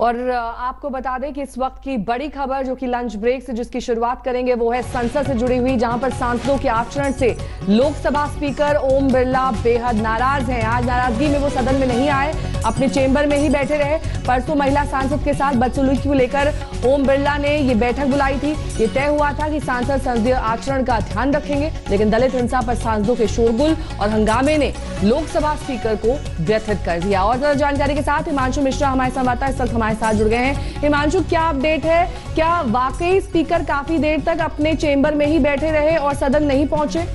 और आपको बता दें कि इस वक्त की बड़ी खबर जो कि लंच ब्रेक से जिसकी शुरुआत करेंगे वो है संसद से जुड़ी हुई, जहाँ पर सांसदों के आचरण से लोकसभा स्पीकर ओम बिरला बेहद नाराज़ हैं। आज नाराज़गी में वो सदन में नहीं आए अपने चेंबर में ही बैठे रहे परसों महिला सांसद के साथ बदसलूकी को लेकर ओम बिरला ने ये बैठक बुलाई थी। ये तय हुआ था कि सांसद संसदीय आचरण का ध्यान रखेंगे, लेकिन दलित हिंसा पर सांसदों के शोरगुल और हंगामे ने लोकसभा स्पीकर को व्यथित कर दिया। और ज़्यादा जानकारी के साथ हिमांशु मिश्रा हमारे संवाददाता इस वक्त हमारे साथ जुड़ गए हैं। हिमांशु, क्या अपडेट है? क्या वाकई स्पीकर काफ़ी देर तक अपने चेंबर में ही बैठे रहे और सदन नहीं पहुँचे?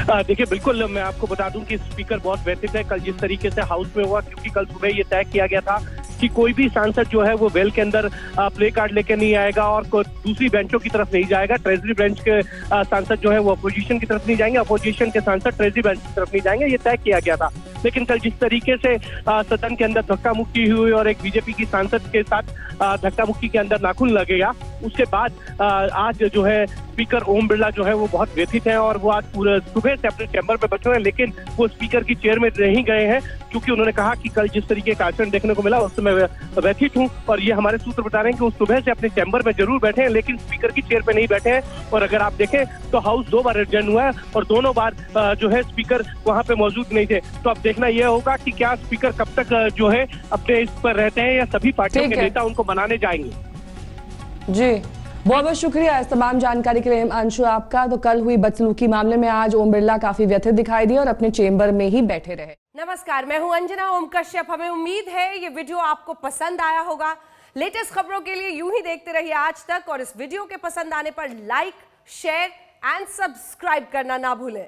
देखिए, बिल्कुल मैं आपको बता दूँ कि स्पीकर बहुत व्यथित है। कल जिस तरीके से हाउस में हुआ, क्योंकि कल सुबह ये तय किया गया था कि कोई भी सांसद जो है, वो वेल के अंदर प्ले कार्ड लेके नहीं आएगा और दूसरी बेंचों की तरफ़ नहीं जाएगा। ट्रेजरी बेंच के सांसद जो है, वो अपोजिशन की तरफ़ नहीं जाएँगे। अपोजिशन के सांसद ट्रेजरी बेंच की तरफ़ नहीं जाएँगे। ये तय किया गया था। लेकिन कल जिस तरीके से सदन के अंदर धक्का मुक्की हुई और एक बीजेपी की सांसद के साथ धक्का मुक्की के अंदर नाखून लगेगा उसके बाद आज जो है स्पीकर ओम बिरला जो है वो बहुत व्यथित है और वो आज पूरे सुबह से अपने चैम्बर में बैठे हुए हैं लेकिन वो स्पीकर की चेयर में नहीं गए हैं क्योंकि उन्होंने कहा कि कल जिस तरीके का आचरण देखने को मिला उससे मैं व्यथित हूँ। और ये हमारे सूत्र बता रहे हैं कि वो सुबह से अपने चैम्बर में ज़रूर बैठे हैं लेकिन स्पीकर की चेयर पे नहीं बैठे हैं। और अगर आप देखें तो हाउस दो बार एडजर्न हुआ है और दोनों बार जो है स्पीकर वहाँ पे मौजूद नहीं थे। तो अब देखना यह होगा कि क्या स्पीकर कब तक जो है अपने इस पर रहते हैं या सभी पार्टियों के नेता उनको बनाने जाएँगे। जी। बहुत बहुत शुक्रिया इस तमाम जानकारी के लिए, अंशु, आपका। तो कल हुई बदसलूकी मामले में आज ओम बिरला काफ़ी व्यथित दिखाई दिए और अपने चेंबर में ही बैठे रहे। नमस्कार, मैं हूँ अंजना ओम कश्यप हमें उम्मीद है ये वीडियो आपको पसंद आया होगा। लेटेस्ट खबरों के लिए यूँ ही देखते रहिए आज तक और इस वीडियो के पसंद आने पर लाइक, शेयर एंड सब्सक्राइब करना ना भूलें।